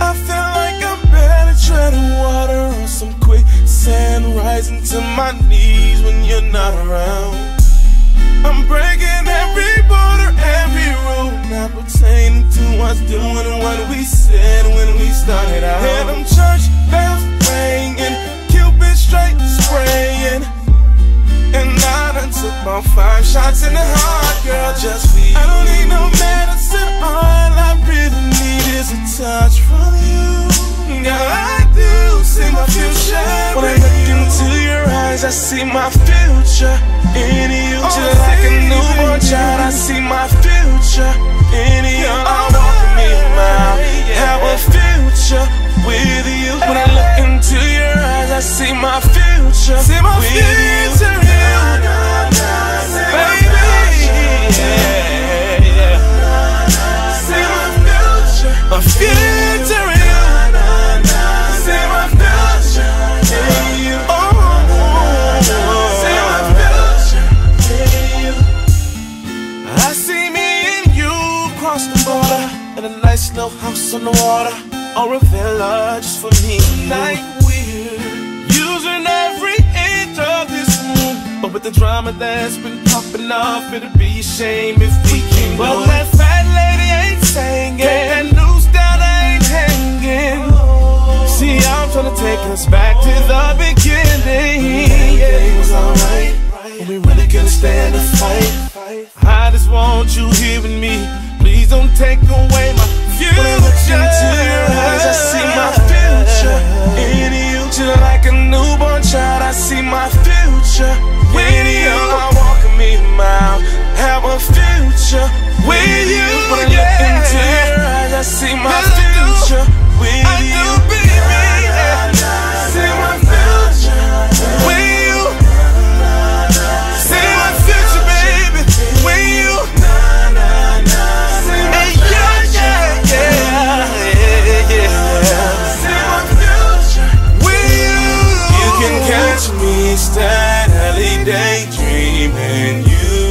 I feel like I'm barely treading water on some quicksand, rising to my knees when you're not around. I'm breaking every border, every rule, not pertaining to what's doing what we said when we started out. I see my future in you. Just like a newborn child, I see my future in you. I oh, walk me a mile, have a future with you. When I look into your eyes, I see my future. See my with future you. Across the border in a nice little house on the water or a villa just for me. Night we're using every inch of this room, but with the drama that's been popping up, it'd be a shame if we can't. Well, that fat lady ain't singing, that news down ain't hanging. Oh. See, I'm trying to take us back to the beginning. Everything was alright, and we really couldn't stand the fight. I just want you here with me. Please don't take away my future. Me steadily daydreaming you.